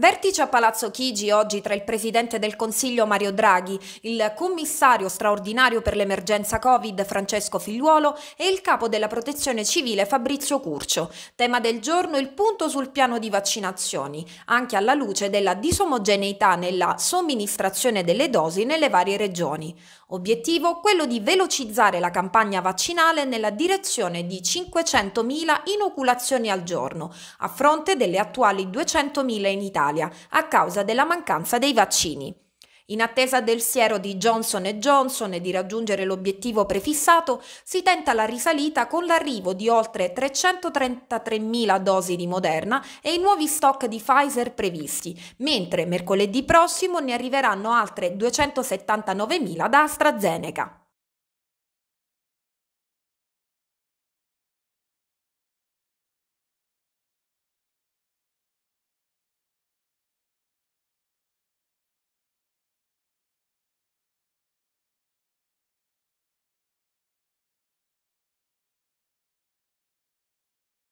Vertice a Palazzo Chigi oggi tra il Presidente del Consiglio Mario Draghi, il Commissario straordinario per l'emergenza Covid Francesco Figliuolo e il Capo della Protezione Civile Fabrizio Curcio. Tema del giorno il punto sul piano di vaccinazioni, anche alla luce della disomogeneità nella somministrazione delle dosi nelle varie regioni. Obiettivo quello di velocizzare la campagna vaccinale nella direzione di 500.000 inoculazioni al giorno, a fronte delle attuali 200.000 in Italia Italia a causa della mancanza dei vaccini. In attesa del siero di Johnson Johnson e di raggiungere l'obiettivo prefissato, si tenta la risalita con l'arrivo di oltre 333.000 dosi di Moderna e i nuovi stock di Pfizer previsti, mentre mercoledì prossimo ne arriveranno altre 279.000 da AstraZeneca.